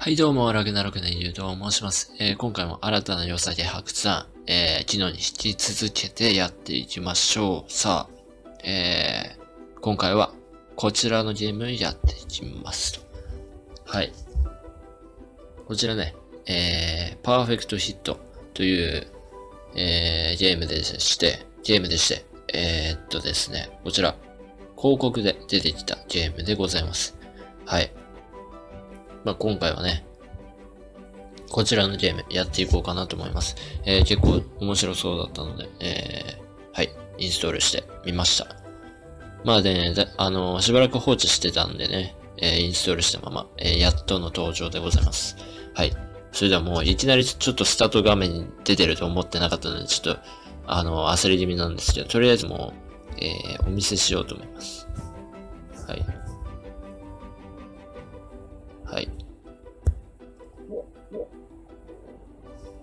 はい、どうも、ラグナロクネユウと申します。えー今回も新たな良さで発掘案、えー昨日に引き続けてやっていきましょう。さあ、えー今回はこちらのゲームやっていきますと。はい。こちらね、えー、パーフェクトヒットという、えーゲームでして、ゲームでして、えーっとですね、こちら、広告で出てきたゲームでございます。はい。まあ、今回はね、こちらのゲームやっていこうかなと思います。えー結構面白そうだったので、えーはい、インストールしてみました。まあね、あのしばらく放置してたんでね、えーインストールしたまま、えーやっとの登場でございます。はい。それではもういきなりちょっとスタート画面に出てると思ってなかったので、ちょっと、あの、焦り気味なんですけど、とりあえずもう、えーお見せしようと思います。はい。はい。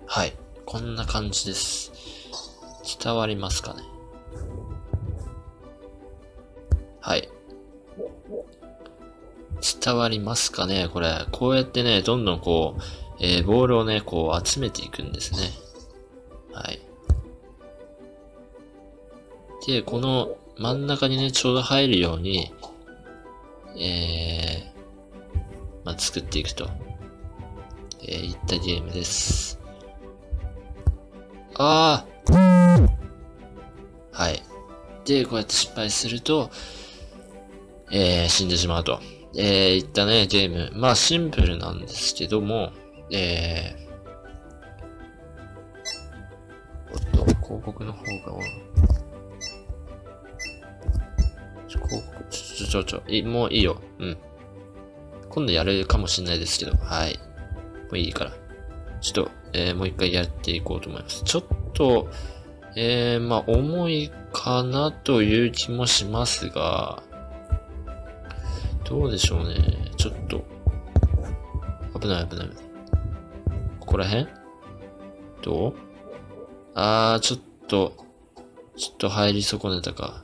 はい。こんな感じです。伝わりますかね？はい。伝わりますかね？これ。こうやってね、どんどんこう、えーボールをね、こう集めていくんですね。はい。で、この真ん中にね、ちょうど入るように、えー、作っていくと、えー、いったゲームです。ああはい。で、こうやって失敗すると、えー、死んでしまうと。えー、いったね、ゲーム。まあ、シンプルなんですけども、えー、おっと、広告の方が、広告、ちょ、ちょ、ちょ、いもういいよ。うん。今度やるかもしれないですけど、はい。もういいから。ちょっと、えーもう一回やっていこうと思います。ちょっと、えー、まあ、重いかなという気もしますが、どうでしょうね。ちょっと、危ない危ない危ない。ここら辺？どう？あー、ちょっと、ちょっと入り損ねたか。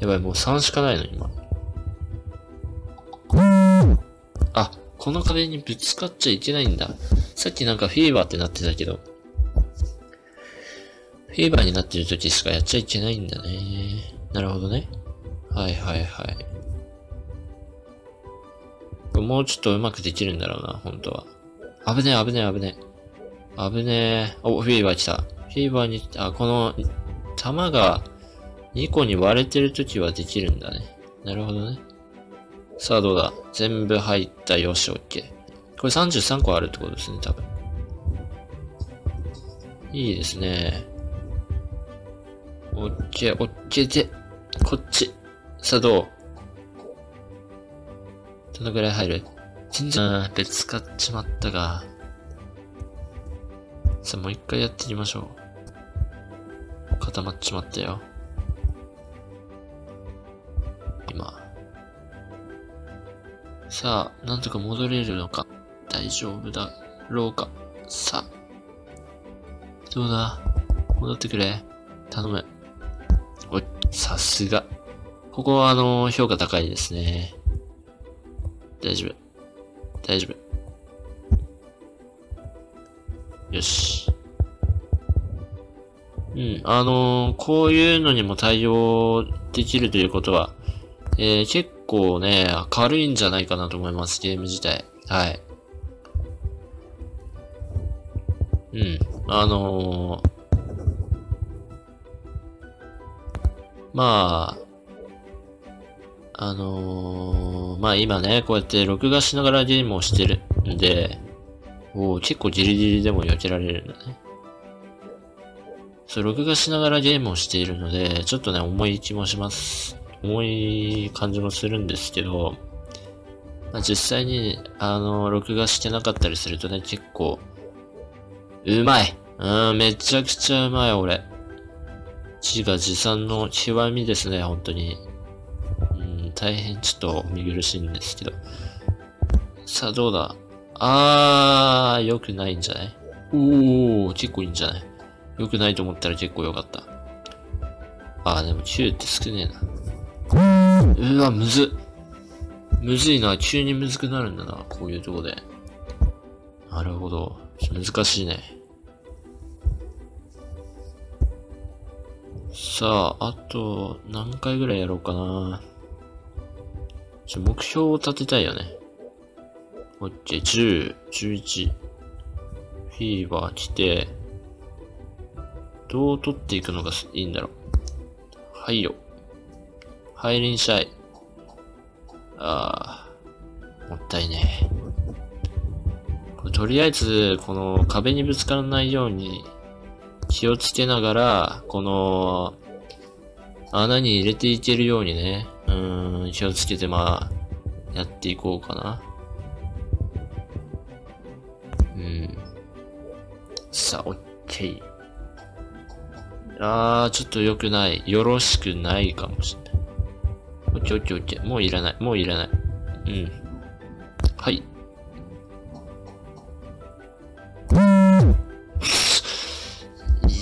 やばい、もう3しかないの、今。この壁にぶつかっちゃいけないんだ。さっきなんかフィーバーってなってたけど、フィーバーになってる時しかやっちゃいけないんだね。なるほどね。はいはいはい。もうちょっとうまくできるんだろうな、本当は。危ねえ危ねえ危ねえ。危ねえ。お、フィーバー来た。フィーバーに、あ、この、弾が2個に割れてる時はできるんだね。なるほどね。さあどうだ？全部入った。よし、オッケー。これ33個あるってことですね、多分。いいですね。オッケー、オッケーで、こっち。さあどう？どのぐらい入る？全然、うん、ぶつかっちまったが。さあもう一回やってみましょう。固まっちまったよ。さあ、なんとか戻れるのか？大丈夫だろうか？さあ。どうだ？戻ってくれ。頼む。おい、さすが。ここはあの、評価高いですね。大丈夫。大丈夫。よし。うん、あのーこういうのにも対応できるということは、えー結構ね、軽いんじゃないかなと思います、ゲーム自体。はい。うん、あのーまあ、あのーまあ今ね、こうやって録画しながらゲームをしてるんで、お結構ギリギリでも避けられるんだね。そう、録画しながらゲームをしているので、ちょっとね、重い気もします。重い感じもするんですけど、まあ、実際に、あの、録画してなかったりするとね、結構、うまいうん、めちゃくちゃうまい、俺。自画自賛の極みですね、本当に。うん、大変ちょっと見苦しいんですけど。さあ、どうだ？あー、良くないんじゃない？おー、結構いいんじゃない？良くないと思ったら結構良かった。あー、でも9って少ねえな。うわ、むず。むずいな。急にむずくなるんだな。こういうとこで。なるほど。難しいね。さあ、あと、何回ぐらいやろうかな。ちょ、目標を立てたいよね。オッケー、10、11。フィーバー来て、どう取っていくのがいいんだろう。はいよ。入りんしゃい。ああ、もったいねえ。とりあえず、この壁にぶつからないように気をつけながら、この穴に入れていけるようにね、うん、気をつけてまあ、やっていこうかな。うん。さあ、オッケー。あー、ちょっと良くない。よろしくないかもしれない。オッケーオッケーオッケー。もういらない。もういらない。うん。はい。い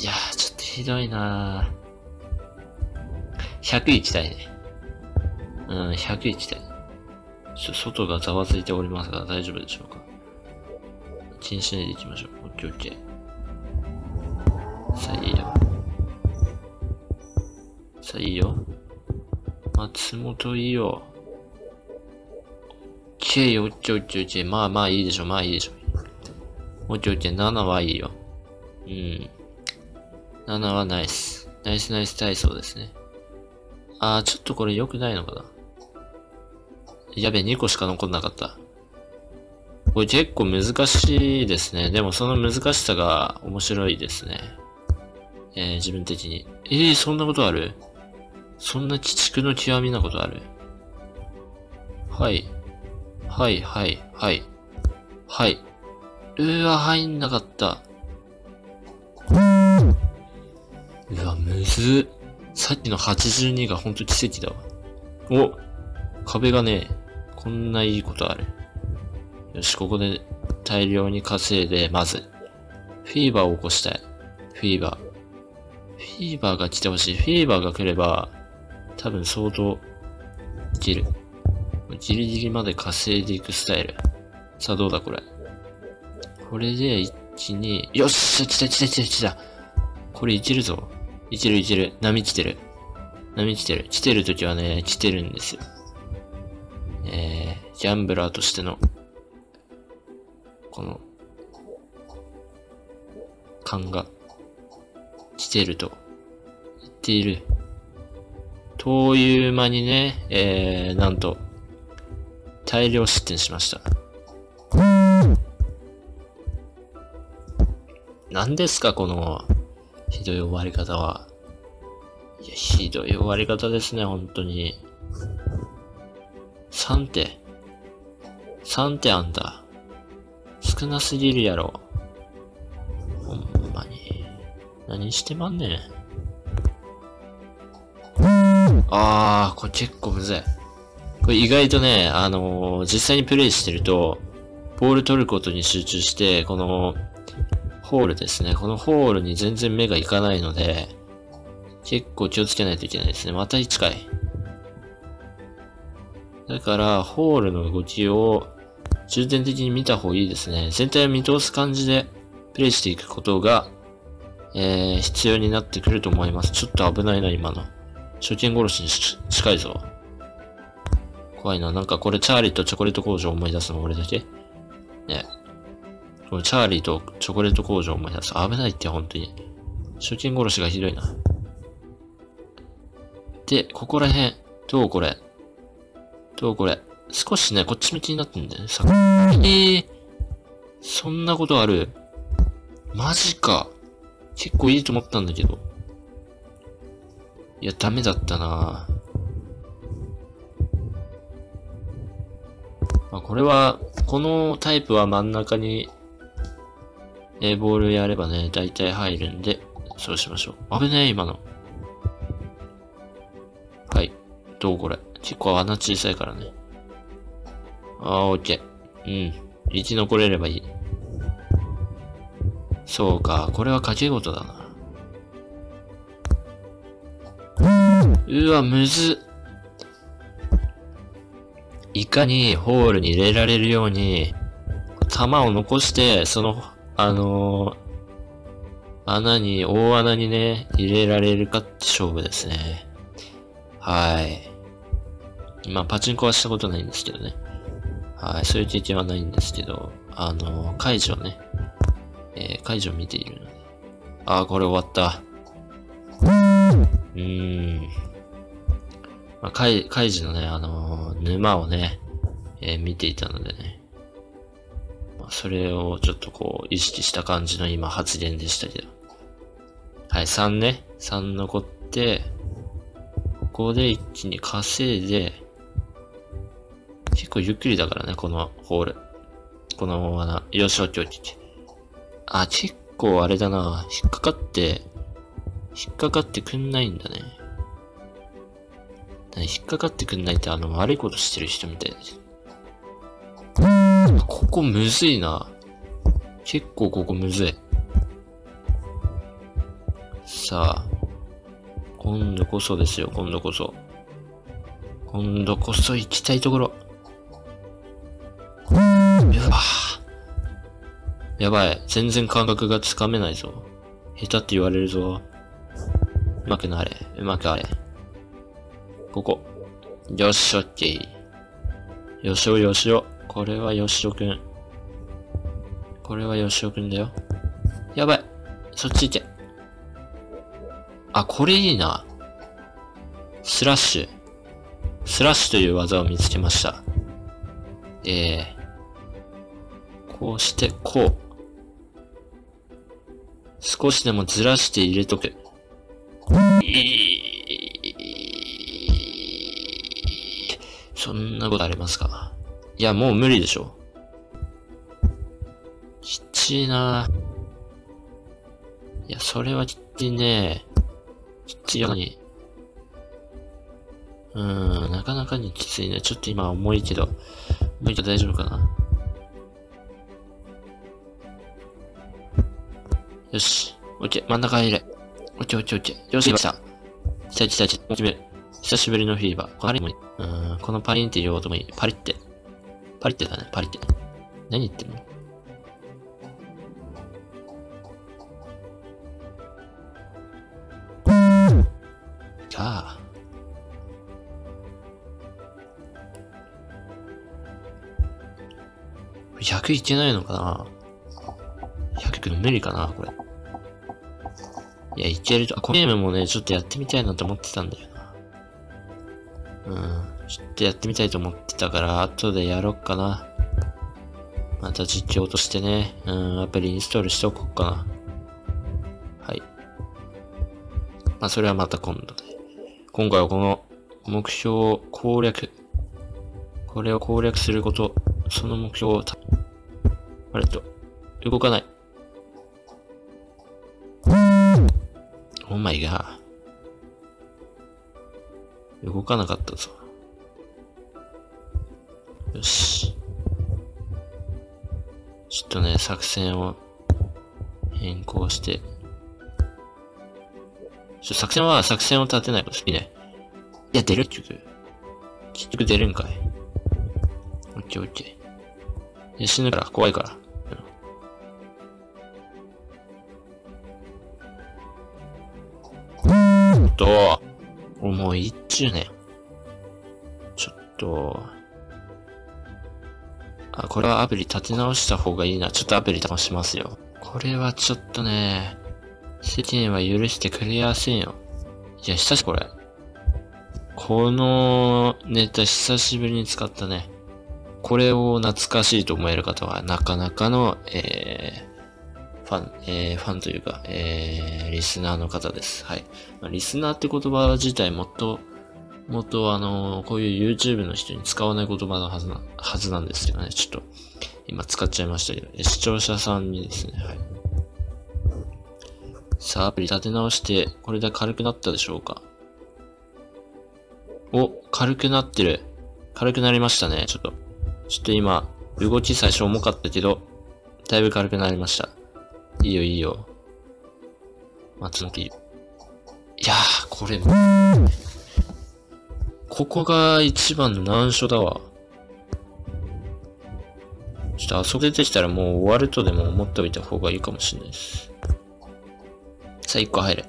やー、ちょっとひどいなー。100いきたいね。うん、100いきたい。ちょ、外がざわついておりますが大丈夫でしょうか？気にしないでいきましょう。オッケーオッケー。さあ、いいよ。さあ、いいよ。松本いいよ。K、オッケーオッケーオッケー。まあまあいいでしょ、まあいいでしょ。オッケーオッケー、7はいいよ。うん。7はナイス。ナイスナイス体操ですね。あー、ちょっとこれ良くないのかな。やべ、2個しか残んなかった。これ結構難しいですね。でもその難しさが面白いですね。えー、自分的に。えー、そんなことある？そんな鬼畜の極みなことある？はい。はい、はい、はい。はい。うーわ、入んなかった。うわ、むずさっきの82がほんと奇跡だわ。お壁がね、こんないいことある。よし、ここで大量に稼いで、まず、フィーバーを起こしたい。フィーバー。フィーバーが来てほしい。フィーバーが来れば、多分相当いける。ギリギリまで稼いでいくスタイル。さあどうだこれ。これで一気に、よっしゃ来た来た来た来た。これいけるぞ。いけるいける。波来てる。波来てる。来てる時はね、来てるんですよ。えー、ギャンブラーとしての、この、感が、来てると、言っている。という間にね、えー、なんと、大量失点しました。何ですか、この、ひどい終わり方は。いや、ひどい終わり方ですね、本当に。3手。3手あんだ。少なすぎるやろ。ほんまに。何してまんねん。あー、これ結構むずい。これ意外とね、あのー、実際にプレイしてると、ボール取ることに集中して、この、ホールですね。このホールに全然目がいかないので、結構気をつけないといけないですね。また1回。だから、ホールの動きを重点的に見た方がいいですね。全体を見通す感じでプレイしていくことが、えー、必要になってくると思います。ちょっと危ないな、今の。初見殺しに近いぞ。怖いな。なんかこれチャーリーとチョコレート工場思い出すの俺だけ？ねこのチャーリーとチョコレート工場思い出す。危ないって本当に。初見殺しがひどいな。で、ここら辺。どうこれ？どうこれ？少しね、こっち向きになってんだよね。さえー、そんなことある？マジか。結構いいと思ったんだけど。いや、ダメだったなまあ、これは、このタイプは真ん中に、え、ボールやればね、大体入るんで、そうしましょう。危ねえ、今の。はい。どうこれ。結構穴小さいからね。あー、オッケー。うん。生き残れればいい。そうか、これは掛け事だな。うわ、むず。いかにホールに入れられるように、弾を残して、その、あのー、穴に、大穴にね、入れられるかって勝負ですね。はい。まあ、パチンコはしたことないんですけどね。はい、そういう経験はないんですけど、あのー、解除ね、えー、解除見ているので。あー、これ終わった。うーん。まあ、カイ、カイジのね、あのー、沼をね、えー、見ていたのでね。まあ、それをちょっとこう、意識した感じの今発言でしたけど。はい、3ね。3残って、ここで一気に稼いで、結構ゆっくりだからね、このホール。この穴。よし、オッケーオッケー。あ、結構あれだな。引っかかって、引っかかってくんないんだね。引っかかってくんないってあの悪いことしてる人みたいだけど。ここむずいな。結構ここむずい。さあ。今度こそですよ、今度こそ。今度こそ行きたいところ。やばやばい。全然感覚がつかめないぞ。下手って言われるぞ。うまくなれ。うまくあれ。ここ。よし、オッケー。よしおよしお。これはよしおくん。これはよしおくんだよ。やばい。そっち行け。あ、これいいな。スラッシュ。スラッシュという技を見つけました。ええー、こうして、こう。少しでもずらして入れとく。そんなことありますか？いや、もう無理でしょ。きちいな。いや、それはきちいね。きちいよに。うーん、なかなかにきついね。ちょっと今重いけど。重いけど大丈夫かなよし。オッケー。真ん中入れ。オッケーオッケーオッケー。よし、来た。来た来た来た。決める。久しぶりのフィーバー。パリもいい。うん、このパリンって言う音もいい。パリって。パリってだね、パリって。何言ってんの？じゃあ。100いけないのかな ?100 無理かなこれ。いや、いけると。あ、このゲームもね、ちょっとやってみたいなと思ってたんだよ。とやってみたいと思ってたから、後でやろっかな。また実況としてね、うん、アプリインストールしておこうかな。はい。まあ、それはまた今度で。今回はこの目標を攻略。これを攻略すること、その目標をあれと、動かない。お前が、動かなかったぞ。よし。ちょっとね、作戦を変更して。ちょ作戦は作戦を立てないこといいね。いや、出る結局。結局出るんかい。オッケーオッケー。死ぬから、怖いから。と、もう一中年。ちょっと、あ、これはアプリ立て直した方がいいな。ちょっとアプリ倒しますよ。これはちょっとね、世間は許してくれやせんよ。いや、久しこれ。このネタ久しぶりに使ったね。これを懐かしいと思える方はなかなかの、えファン、えー、ファンというか、えー、リスナーの方です。はい。ま、リスナーって言葉自体もっと、もっとあの、こういう YouTube の人に使わない言葉のはずな、はずなんですけどね。ちょっと、今使っちゃいましたけど、視聴者さんにですね、はい。さあ、アプリ立て直して、これで軽くなったでしょうかお、軽くなってる。軽くなりましたね、ちょっと。ちょっと今、動き最初重かったけど、だいぶ軽くなりました。いいよいいよ。松の木。いやー、これ、ここが一番の難所だわ。ちょっとあそこ出てきたらもう終わるとでも思っておいた方がいいかもしれないです。さあ、1個入る。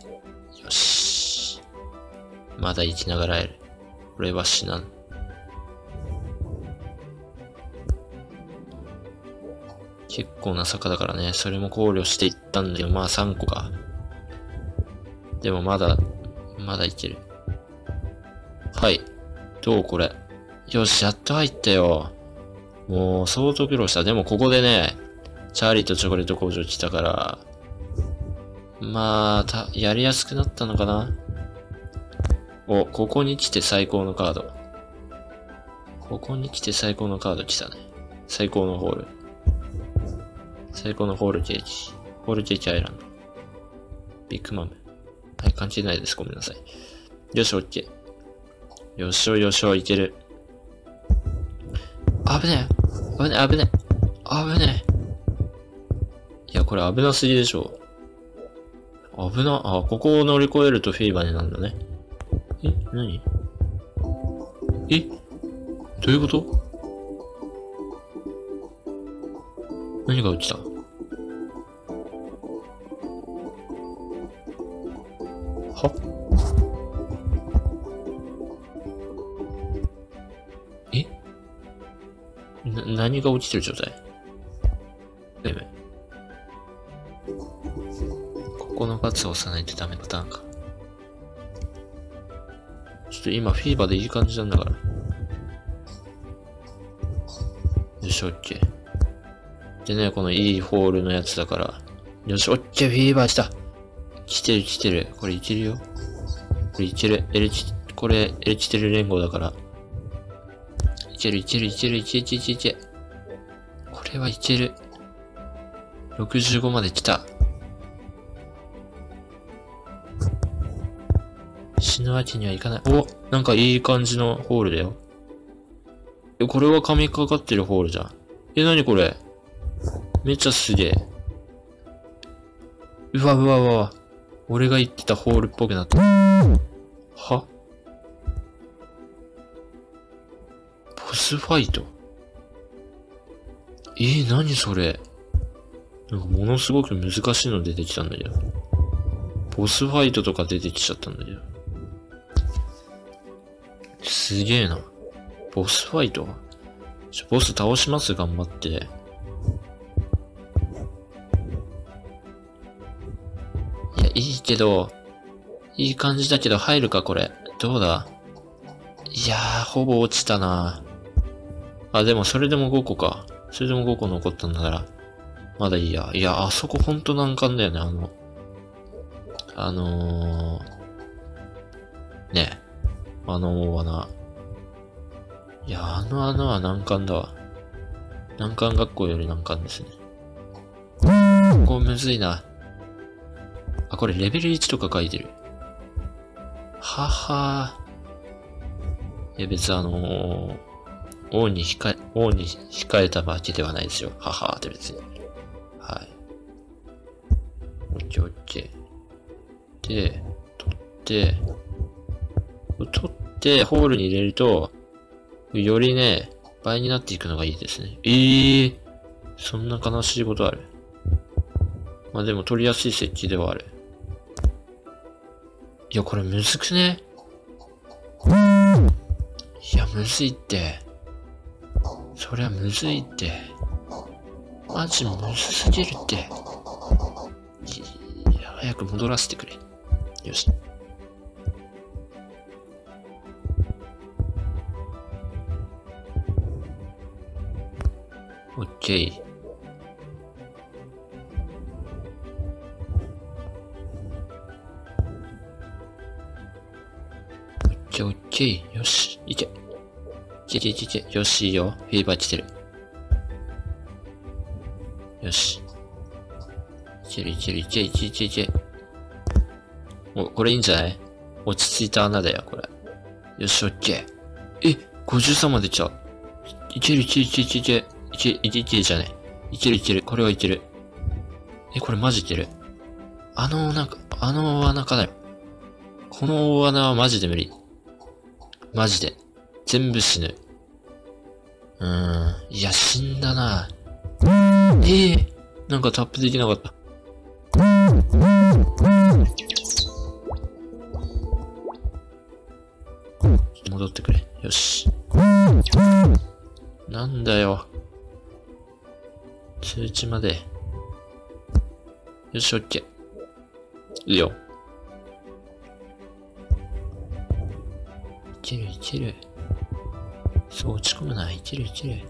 よし。まだ生きながらえる。これは死なん。結構な坂だからね、それも考慮していったんだけど、まあ3個か。でもまだ、まだいける。はい。どうこれ。よし、やっと入ったよ。もう、相当苦労した。でもここでね、チャーリーとチョコレート工場来たから、まあ、た、やりやすくなったのかなお、ここに来て最高のカード。ここに来て最高のカード来たね。最高のホール。最高のホールケーキ。ホールケーキアイランド。ビッグマム。はい、関係ないです。ごめんなさい。よし、オッケー。よっしょよっしょ、いける。危ねえ。危ねえ、危ねえ。危ねえ。いや、これ危なすぎでしょ。危な、あ、ここを乗り越えるとフィーバーになるんだね。え何？え？どういうこと？何が落ちた？何が落ちてる状態？えめ。ここのバツを押さないとダメパターンか。ちょっと今フィーバーでいい感じなんだから。よし、オッケー。でね、このいいホールのやつだから。よし、オッケー、フィーバーした。来てる来てる。これいけるよ。これいける。エルチ、これ、エルチテル連合だから。いけるいけるいけるいけいけいけいけ。ここれはいける。65まで来た。死ぬわけにはいかない。おなんかいい感じのホールだよ。え、これは神かかってるホールじゃん。え、なにこれ？めっちゃすげえ。うわうわうわ。俺が言ってたホールっぽくなった。は？ボスファイト？えー、何それなんかものすごく難しいの出てきたんだけど。ボスファイトとか出てきちゃったんだけど。すげえな。ボスファイト？ちょボス倒します？頑張って。いやいけど、いい感じだけど入るかこれ。どうだ？いやー、ほぼ落ちたなあ、でもそれでも5個か。それでも5個残ったんだから。まだいいや。いや、あそこほんと難関だよね、あの。あのー、ね。あの大穴。いや、あの穴は難関だわ。難関学校より難関ですね。ここむずいな。あ、これレベル1とか書いてる。ははー。いや別あのー、王に控え、王に控えたわけではないですよ。ははーって別に。はい。オッケーオッケー。で、取って、取って、ホールに入れると、よりね、倍になっていくのがいいですね。ええー、そんな悲しいことある。まあでも取りやすい設計ではある。いや、これむずくねいや、むずいって。そりゃむずいって。マジむずすぎるって。早く戻らせてくれ。よし。オッケー。ケーオッケー。よし、け。いけいけいけ。よし、いいよ。フィーバー来てる。よし。いけるいけるいけいけいけいけ。お、これいいんじゃない？落ち着いた穴だよ、これ。よし、オッケー。え、53まで来た。いけるいけるいけるいけるいける。いける、いけいけじゃねいけるいける。これはいける。え、これマジいける？あの、なんか、あの穴かだよ。この大穴はマジで無理。マジで。全部死ぬ。うーん。いや、死んだな。ええなんかタップできなかった。戻ってくれ。よし。なんだよ。通知まで。よし、オッケー。いいよ。いけるいける。そう落ち込むな。いけるいける。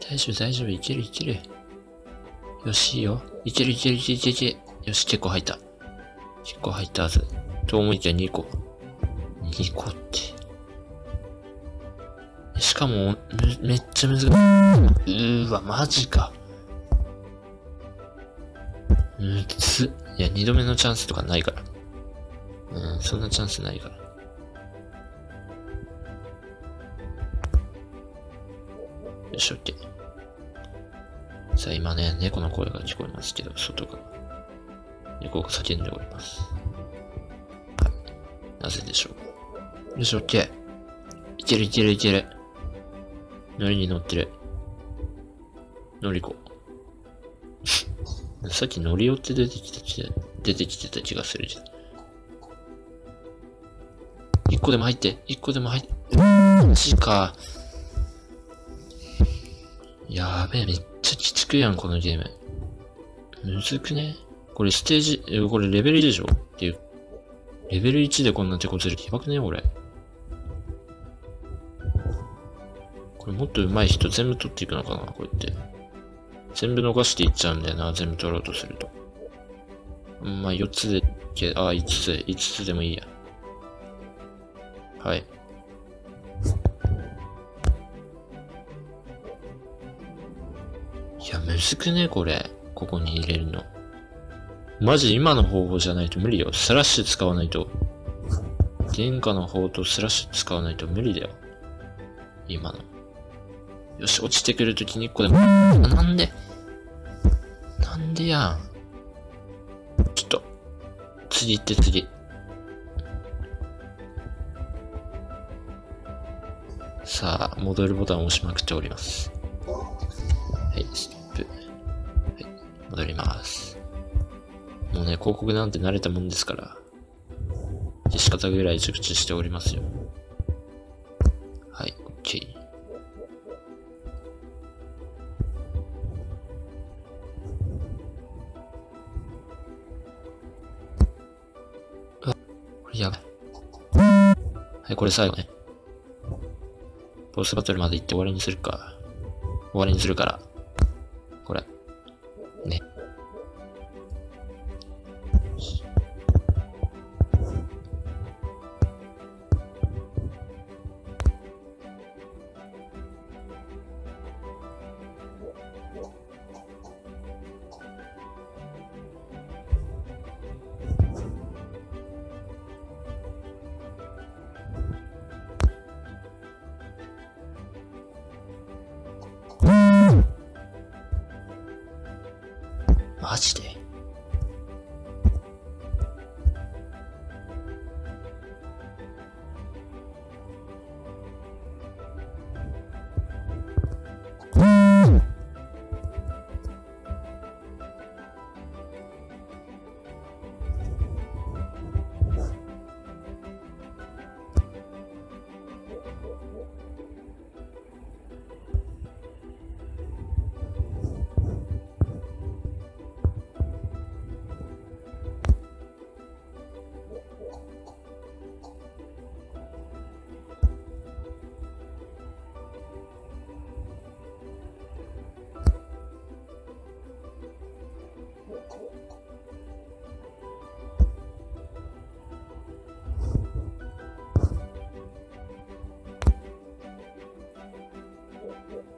大丈夫大丈夫。いけるいける。よし、いいよ。いけるいけるいけるいけるいける。よし、結構入った。結構入ったはず。と思いきや2個。2個って。しかも、めめっちゃ難しい。うーわ、マジか。むつ。いや、二度目のチャンスとかないから。うん、そんなチャンスないから。よし、オッケー。さあ、今ね、猫の声が聞こえますけど、外から。猫が叫んでおります。はい。なぜでしょう？よし、オッケー。いけるいけるいける。ノリに乗ってる。ノリコ。さっきノリオって出てきた気出てきてた気がするじゃん。一個でも入って、一個でも入って。マジか。やべえ、めっちゃ鬼畜やん、このゲーム。むずくね？これステージ、え、これレベル1でしょ？っていう。レベル1でこんな手こずるやばくね？俺。これもっと上手い人全部取っていくのかな？こうやって。全部逃していっちゃうんだよな、全部取ろうとすると。うんまあ、4つで、あ、5つ、5つでもいいや。はい。いや、むずくねこれ。ここに入れるの。マジ今の方法じゃないと無理よ。スラッシュ使わないと。原価の方とスラッシュ使わないと無理だよ。今の。よし、落ちてくるときに1個でも。なんで？なんでや？ん。ちょっと。次行って次。さあ、戻るボタンを押しまくっております。戻ります。もうね、広告なんて慣れたもんですから。消し方ぐらい熟知しておりますよ。はい、OK。あ、これやばい。はい、これ最後ね。ボスバトルまで行って終わりにするか。終わりにするから。マジで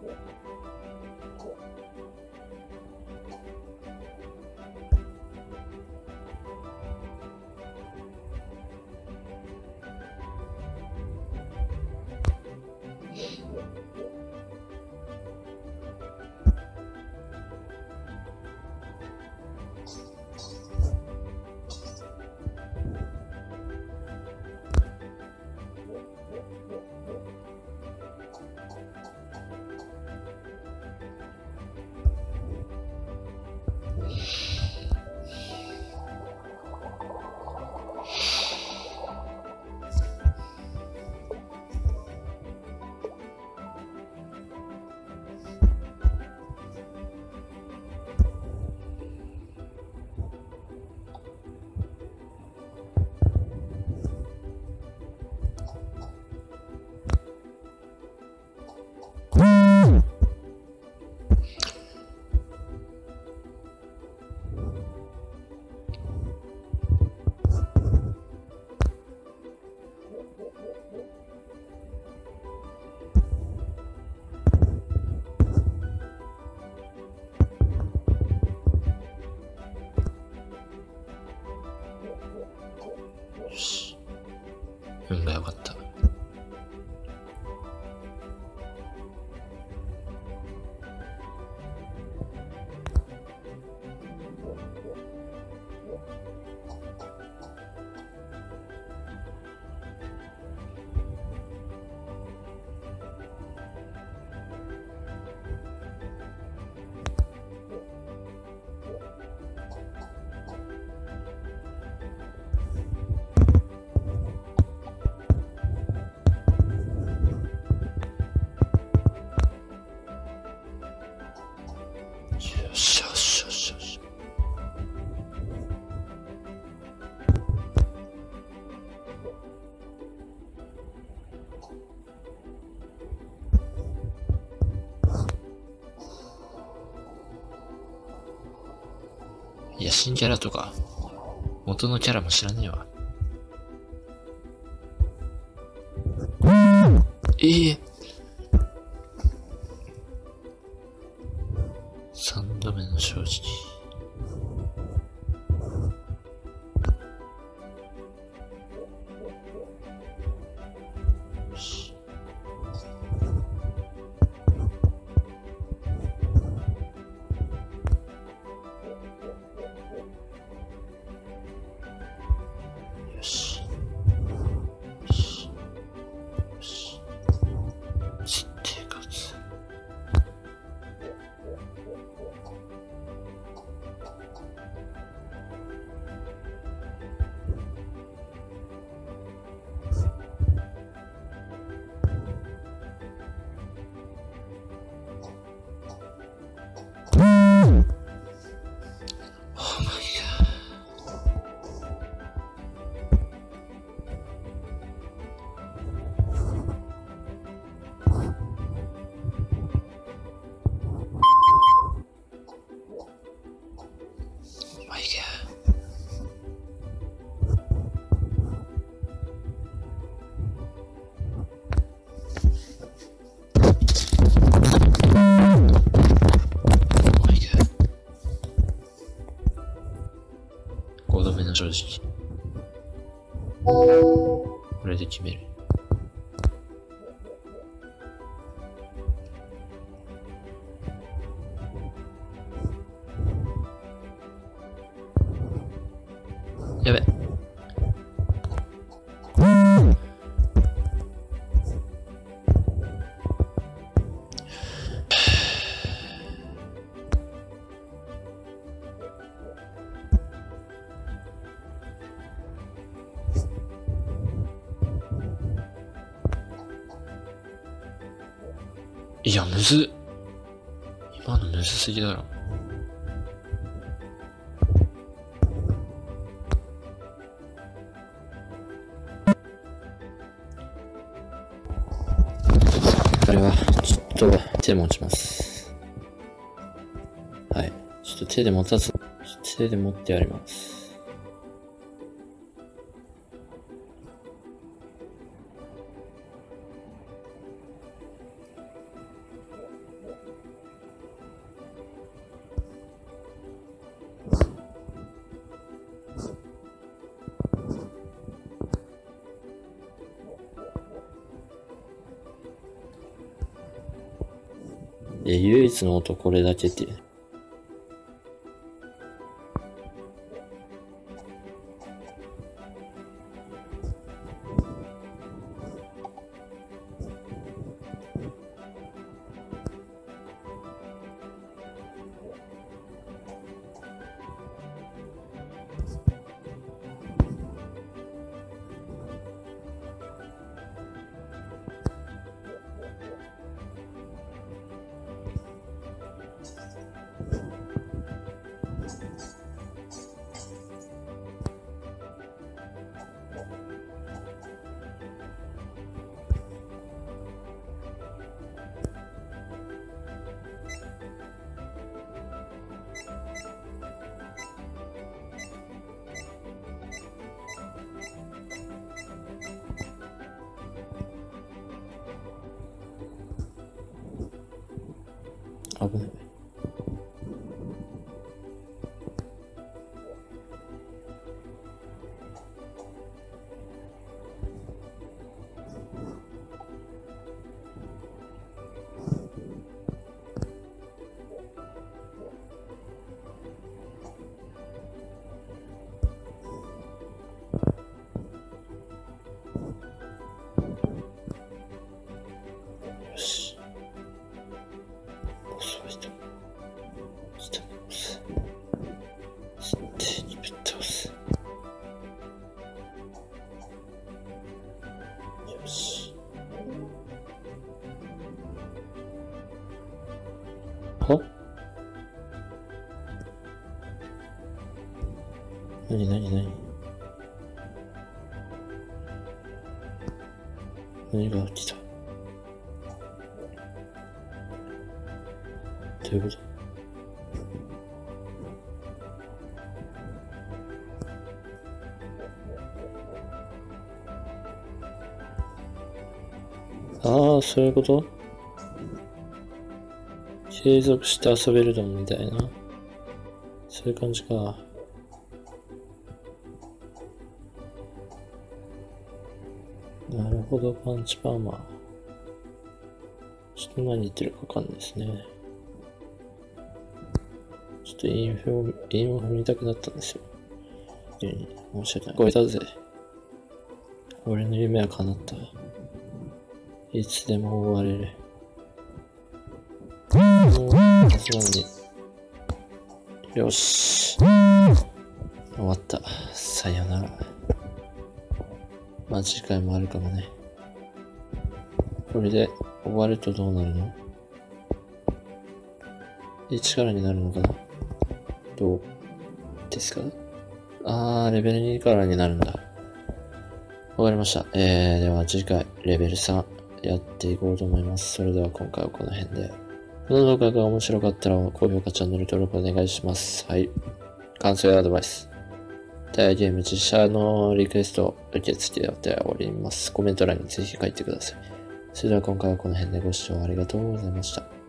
ここ？や、新キャラとか、元のキャラも知らねえわ。ええー zacząć いや、むず。今のむずすぎだろ。これは、ちょっと手持ちます。はい。ちょっと手で持たず、手で持ってやります。の音これだけっていそういうこと？継続して遊べるのみたいな？そういう感じか。なるほど、パンチパーマー。ちょっと何言ってるかわかんないですね。ちょっとインフを、インフ見たくなったんですよ。申し訳ない。超えたぜ。俺の夢は叶った。いつでも終われる。もう、はずなのに。よし。終わった。さよなら。まあ次回もあるかもね。これで終わるとどうなるの？いい力になるのかな？どうですか？あー、レベル2からになるんだ。わかりました。えー、では次回、レベル3。やっていこうと思います。それでは今回はこの辺で。この動画が面白かったら高評価、チャンネル登録お願いします。はい。感想やアドバイス。タイヤゲーム実写のリクエスト受け付けております。コメント欄にぜひ書いてください。それでは今回はこの辺でご視聴ありがとうございました。